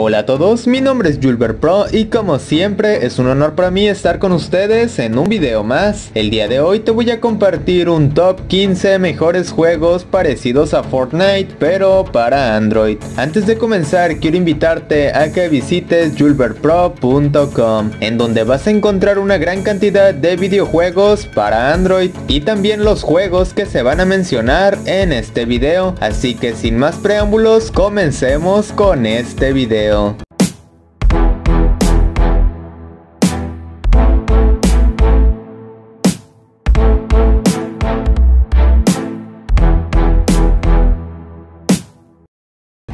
Hola a todos, mi nombre es Julber Pro y como siempre es un honor para mí estar con ustedes en un video más. El día de hoy te voy a compartir un top 15 mejores juegos parecidos a Fortnite pero para Android. Antes de comenzar quiero invitarte a que visites julberpro.com en donde vas a encontrar una gran cantidad de videojuegos para Android y también los juegos que se van a mencionar en este video. Así que sin más preámbulos comencemos con este video. 거예요.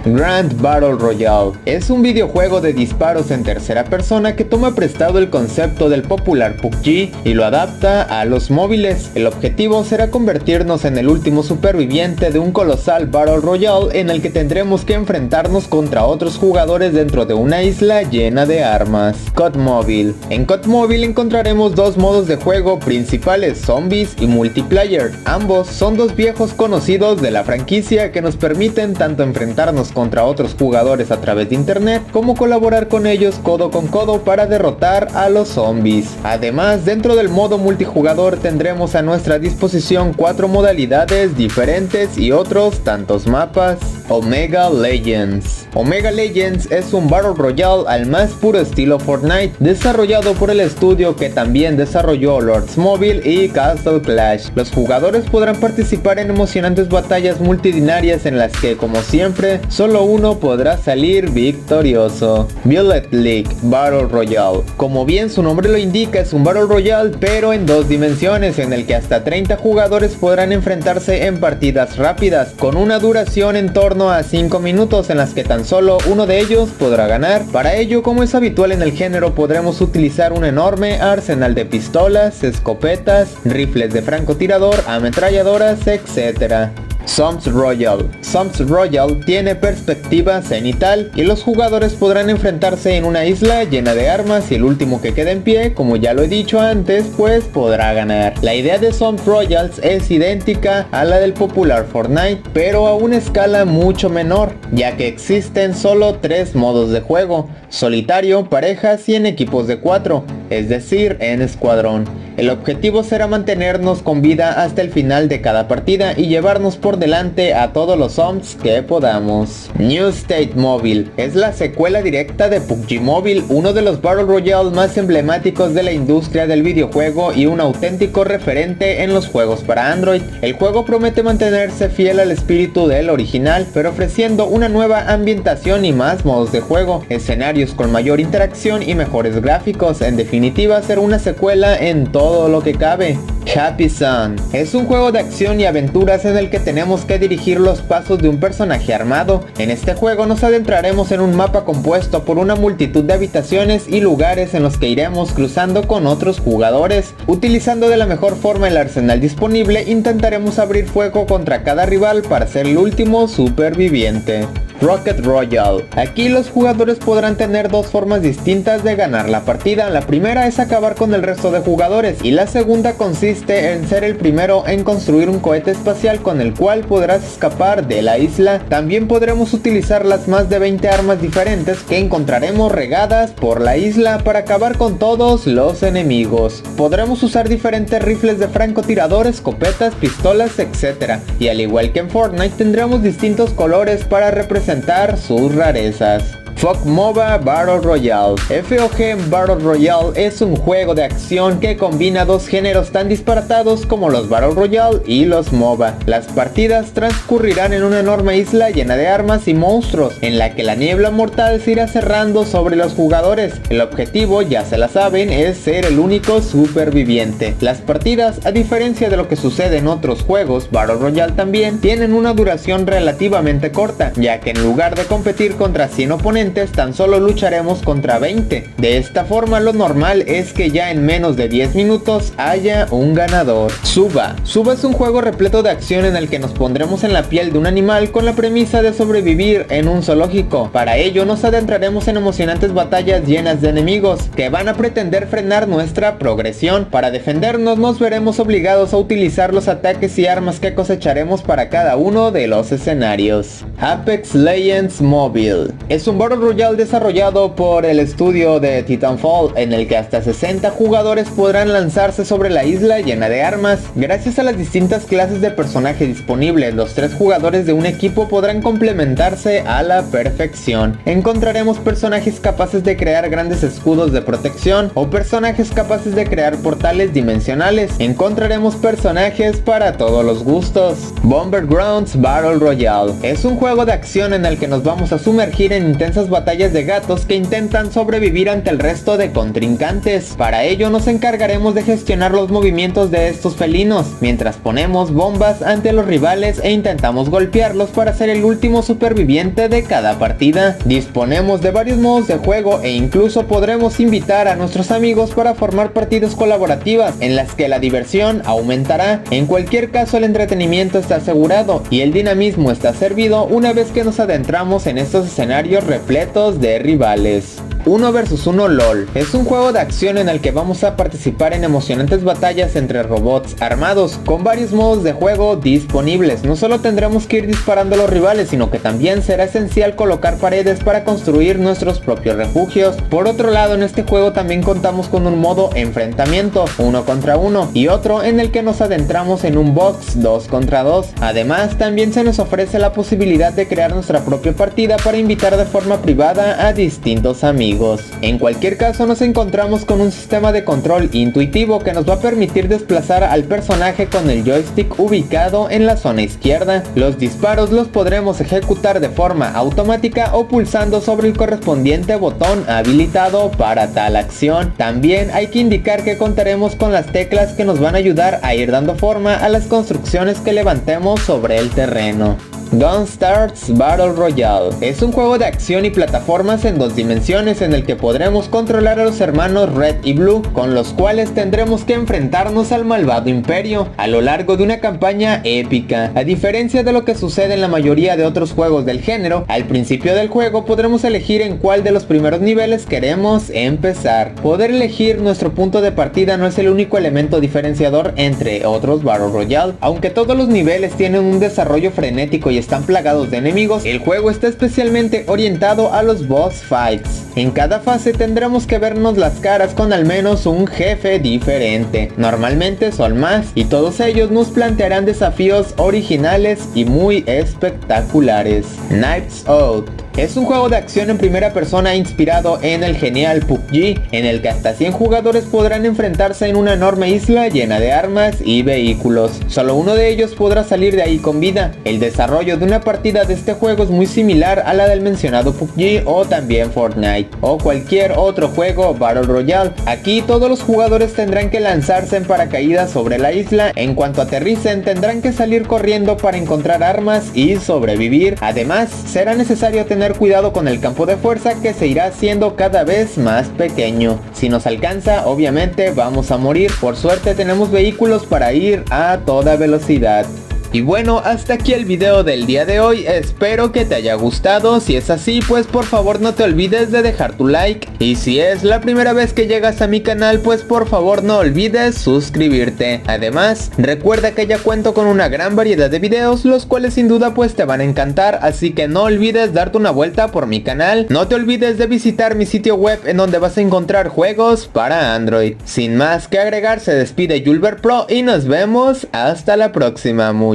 Grand Battle Royale es un videojuego de disparos en tercera persona que toma prestado el concepto del popular PUBG y lo adapta a los móviles. El objetivo será convertirnos en el último superviviente de un colosal Battle Royale en el que tendremos que enfrentarnos contra otros jugadores dentro de una isla llena de armas. COD Mobile. En COD Mobile encontraremos dos modos de juego principales, zombies y multiplayer. Ambos son dos viejos conocidos de la franquicia que nos permiten tanto enfrentarnos contra otros jugadores a través de internet, como colaborar con ellos codo con codo para derrotar a los zombies. Además, dentro del modo multijugador tendremos a nuestra disposición cuatro modalidades diferentes y otros tantos mapas. Omega Legends. Omega Legends es un Battle Royale al más puro estilo Fortnite, desarrollado por el estudio que también desarrolló Lords Mobile y Castle Clash. Los jugadores podrán participar en emocionantes batallas multidinarias en las que, como siempre, solo uno podrá salir victorioso. Violet League Battle Royale. Como bien su nombre lo indica, es un Battle Royale pero en dos dimensiones en el que hasta 30 jugadores podrán enfrentarse en partidas rápidas, con una duración en torno a 5 minutos en las que tan solo uno de ellos podrá ganar. Para ello, como es habitual en el género, podremos utilizar un enorme arsenal de pistolas, escopetas, rifles de francotirador, ametralladoras, etc. Soms Royal. Soms Royal tiene perspectiva cenital y los jugadores podrán enfrentarse en una isla llena de armas y el último que quede en pie, como ya lo he dicho antes, pues podrá ganar. La idea de Soms Royals es idéntica a la del popular Fortnite, pero a una escala mucho menor, ya que existen solo tres modos de juego, solitario, parejas y en equipos de 4, es decir, en escuadrón. El objetivo será mantenernos con vida hasta el final de cada partida y llevarnos por delante a todos los zombies que podamos. New State Mobile es la secuela directa de PUBG Mobile, uno de los Battle Royale más emblemáticos de la industria del videojuego y un auténtico referente en los juegos para Android. El juego promete mantenerse fiel al espíritu del original, pero ofreciendo una nueva ambientación y más modos de juego, escenarios con mayor interacción y mejores gráficos, en definitiva ser una secuela en todo todo lo que cabe. Happy Sun es un juego de acción y aventuras en el que tenemos que dirigir los pasos de un personaje armado. En este juego nos adentraremos en un mapa compuesto por una multitud de habitaciones y lugares en los que iremos cruzando con otros jugadores. Utilizando de la mejor forma el arsenal disponible, intentaremos abrir fuego contra cada rival para ser el último superviviente. Rocket Royale. Aquí los jugadores podrán tener dos formas distintas de ganar la partida. La primera es acabar con el resto de jugadores y la segunda consiste en ser el primero en construir un cohete espacial con el cual podrás escapar de la isla. También podremos utilizar las más de 20 armas diferentes que encontraremos regadas por la isla para acabar con todos los enemigos. Podremos usar diferentes rifles de francotirador, escopetas, pistolas, etc. Y al igual que en Fortnite tendremos distintos colores para representar sus rarezas. FOG MOBA Battle Royale. FOG Battle Royale es un juego de acción que combina dos géneros tan disparatados como los Battle Royale y los MOBA. Las partidas transcurrirán en una enorme isla llena de armas y monstruos, en la que la niebla mortal se irá cerrando sobre los jugadores. El objetivo, ya se la saben, es ser el único superviviente. Las partidas, a diferencia de lo que sucede en otros juegos, Battle Royale también, tienen una duración relativamente corta, ya que en lugar de competir contra 100 oponentes, tan solo lucharemos contra 20. De esta forma lo normal es que ya en menos de 10 minutos haya un ganador. Suba. Suba es un juego repleto de acción en el que nos pondremos en la piel de un animal con la premisa de sobrevivir en un zoológico. Para ello nos adentraremos en emocionantes batallas llenas de enemigos que van a pretender frenar nuestra progresión. Para defendernos nos veremos obligados a utilizar los ataques y armas que cosecharemos para cada uno de los escenarios. Apex Legends Mobile. Es un Battle Royale desarrollado por el estudio de Titanfall, en el que hasta 60 jugadores podrán lanzarse sobre la isla llena de armas. Gracias a las distintas clases de personaje disponibles, los tres jugadores de un equipo podrán complementarse a la perfección. Encontraremos personajes capaces de crear grandes escudos de protección o personajes capaces de crear portales dimensionales. Encontraremos personajes para todos los gustos. Bomber Grounds Battle Royale es un juego de acción en el que nos vamos a sumergir en intensas batallas de gatos que intentan sobrevivir ante el resto de contrincantes. Para ello nos encargaremos de gestionar los movimientos de estos felinos, mientras ponemos bombas ante los rivales e intentamos golpearlos para ser el último superviviente de cada partida. Disponemos de varios modos de juego e incluso podremos invitar a nuestros amigos para formar partidas colaborativas en las que la diversión aumentará. En cualquier caso el entretenimiento está asegurado y el dinamismo está servido una vez que nos adentramos en estos escenarios repletos de rivales. 1 vs 1 LOL es un juego de acción en el que vamos a participar en emocionantes batallas entre robots armados con varios modos de juego disponibles. No solo tendremos que ir disparando a los rivales, sino que también será esencial colocar paredes para construir nuestros propios refugios. Por otro lado, en este juego también contamos con un modo enfrentamiento, uno contra uno, y otro en el que nos adentramos en un box 2 contra 2. Además, también se nos ofrece la posibilidad de crear nuestra propia partida para invitar de forma privada a distintos amigos. En cualquier caso nos encontramos con un sistema de control intuitivo que nos va a permitir desplazar al personaje con el joystick ubicado en la zona izquierda. Los disparos los podremos ejecutar de forma automática o pulsando sobre el correspondiente botón habilitado para tal acción. También hay que indicar que contaremos con las teclas que nos van a ayudar a ir dando forma a las construcciones que levantemos sobre el terreno. Gunstar's Battle Royale es un juego de acción y plataformas en dos dimensiones en el que podremos controlar a los hermanos Red y Blue, con los cuales tendremos que enfrentarnos al malvado imperio a lo largo de una campaña épica. A diferencia de lo que sucede en la mayoría de otros juegos del género, al principio del juego podremos elegir en cuál de los primeros niveles queremos empezar. Poder elegir nuestro punto de partida no es el único elemento diferenciador entre otros Battle Royale, aunque todos los niveles tienen un desarrollo frenético y están plagados de enemigos, el juego está especialmente orientado a los boss fights. En cada fase tendremos que vernos las caras con al menos un jefe diferente. Normalmente son más y todos ellos nos plantearán desafíos originales y muy espectaculares. Knives Out es un juego de acción en primera persona inspirado en el genial PUBG, en el que hasta 100 jugadores podrán enfrentarse en una enorme isla llena de armas y vehículos. Solo uno de ellos podrá salir de ahí con vida. El desarrollo de una partida de este juego es muy similar a la del mencionado PUBG o también Fortnite o cualquier otro juego Battle Royale. Aquí todos los jugadores tendrán que lanzarse en paracaídas sobre la isla. En cuanto aterricen tendrán que salir corriendo para encontrar armas y sobrevivir. Además será necesario tener cuidado con el campo de fuerza que se irá haciendo cada vez más pequeño. Si nos alcanza, obviamente vamos a morir. Por suerte tenemos vehículos para ir a toda velocidad. Y bueno, hasta aquí el video del día de hoy, espero que te haya gustado, si es así pues por favor no te olvides de dejar tu like y si es la primera vez que llegas a mi canal pues por favor no olvides suscribirte. Además, recuerda que ya cuento con una gran variedad de videos los cuales sin duda pues te van a encantar, así que no olvides darte una vuelta por mi canal, no te olvides de visitar mi sitio web en donde vas a encontrar juegos para Android. Sin más que agregar se despide Julber Pro y nos vemos hasta la próxima.